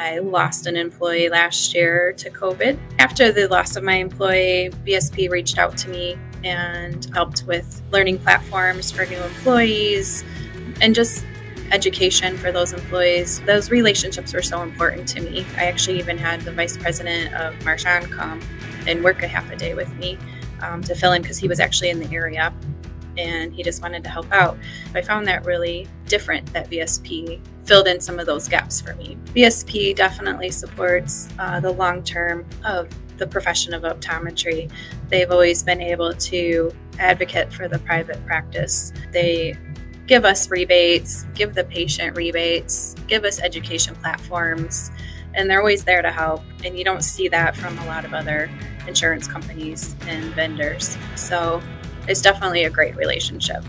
I lost an employee last year to COVID. After the loss of my employee, VSP reached out to me and helped with learning platforms for new employees and just education for those employees. Those relationships were so important to me. I actually even had the vice president of Marchon come and work a half a day with me um, to fill in because he was actually in the area and he just wanted to help out. I found that really different that VSP filled in some of those gaps for me. VSP definitely supports uh, the long term of the profession of optometry. They've always been able to advocate for the private practice. They give us rebates, give the patient rebates, give us education platforms, and they're always there to help. And you don't see that from a lot of other insurance companies and vendors. So it's definitely a great relationship.